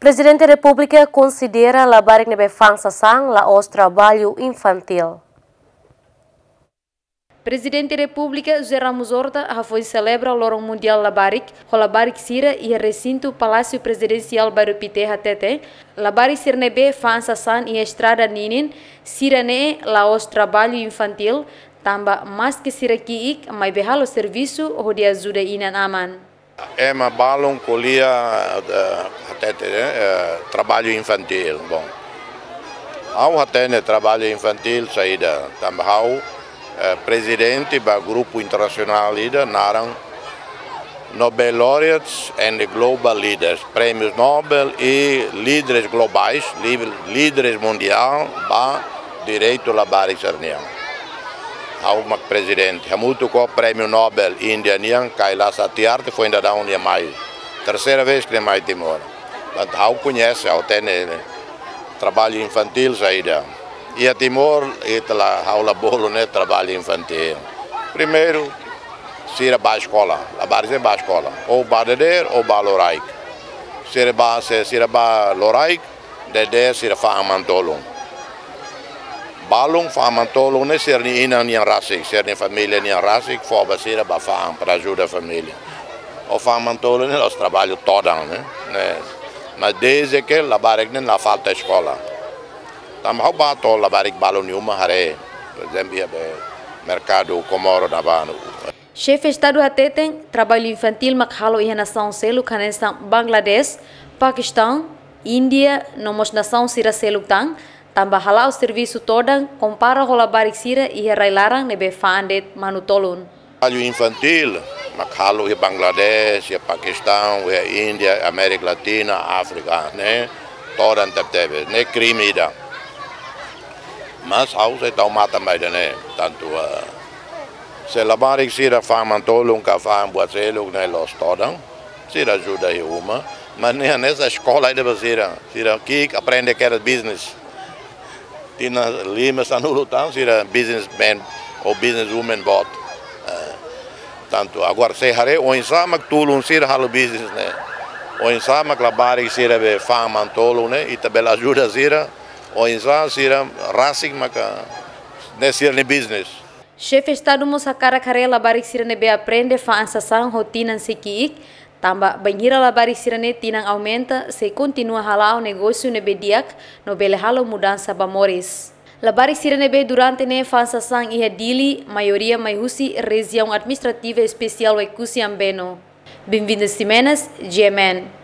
Presidente da República considera a fangsação la os trabalho infantil. Presidente da República José Ramos Horta foi celebra o Lorong Mundial Labarik, o Labarik Sira e recinto Palácio Presidencial Barupite Hatete, Labarik Sirnebe Fansa San e Estrada Ninin, Sirane la os trabalho infantil, tamba mais que Sirakiik, mas behalo serviço de ajuda inan aman. Uma balão colia até trabalho infantil. Bom, ao até trabalho infantil saída também ao presidente do grupo internacional líder naram Nobel laureates and global leaders, prêmios Nobel e líderes globais, líderes mundial, para direito a Barik Sarniang ao presidente. É muito com o prêmio Nobel Índia Nian, Kailas Satyarthi, foi ainda da Unia mais. Terceira vez que mais Timor. Portanto, ao conhece, ao tem trabalho infantil saída. E a Timor, e lá, aula bolo, né, trabalho infantil. Primeiro, se ir para a escola, a base é para a escola, ou Badader ou Baloraik. Se ir para Loraik, Dedé, se ir para Mantolung balong famantolo ne ser ni ina ni rasik ser ni família ni rasik fo basira ba fam para ajuda a família o famantolo ne os trabalho todo né né mas desde que la barek ne la falta escola tam hau ba to la barek balong ni uma hare por exemplo mercado comoro da bano Chefe Estado Hateten, trabalho infantil makhalo e nação selu kanesang Bangladesh, Paquistão, Índia, nomos nação sira selu tang, Tambah halau serviço toda compara rola barixira e herailarang nebe faandet manutolun. Trabalho infantil, makalo e Bangladesh, e Paquistão, e Índia, América Latina, África, né? Toda teve, né? Crime da. Mas hau se tau mata mai né? Tanto uh, se la barixira fa mantolun ka fa buat seluk né los toda. Sira ajuda e uma, mas nessa escola ainda você, sira que aprende que era business. Tina Lima sa nulutang sira businessman o businesswoman bot. Uh, tanto agora se hare o insa magtulong sira halo business ne. O insa maglabari sira be fama tolo ne itabela ajuda sira o insa sira rasik maka ne sira ne business. Chefe Estado Musakara Karela Barik Sira Nebe aprende fa ansasang rotina sekiik Tamba banhira labari sirane tinang aumenta se continua halau negócio nebediak no bele halo mudança bamores. Be durante ne fansação e dili maioria mai husi região administrativa especial o Ambeno. Bem-vindas GMN.